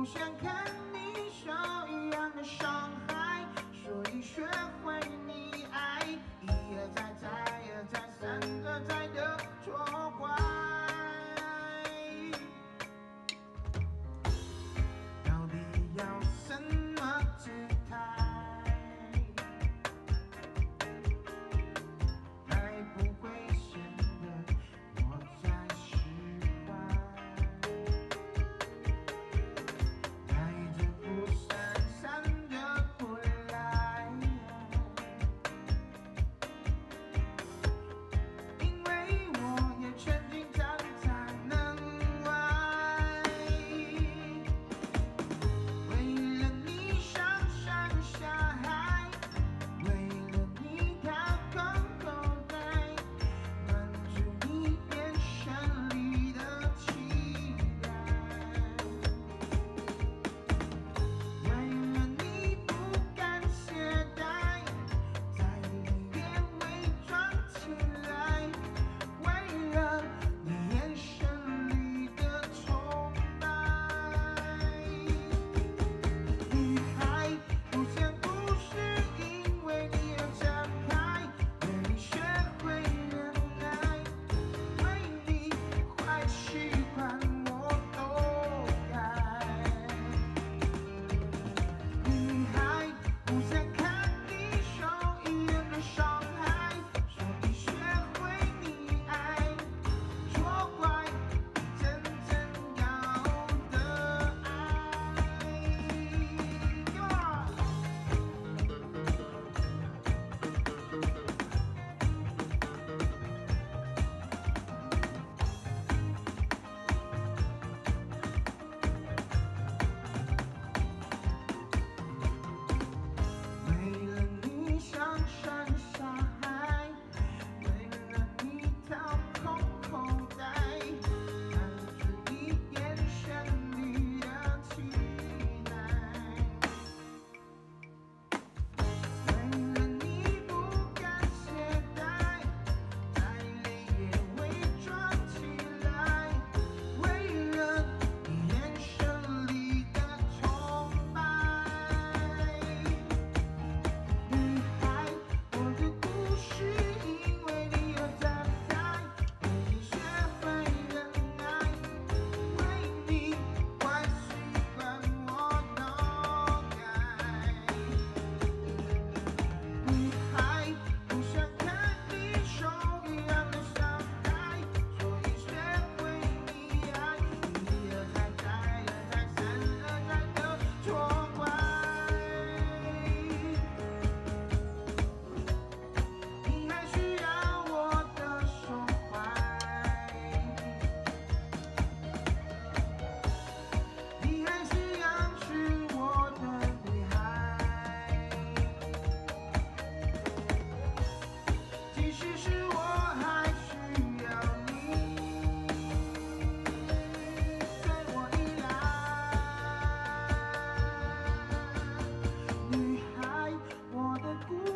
不想看。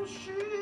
是。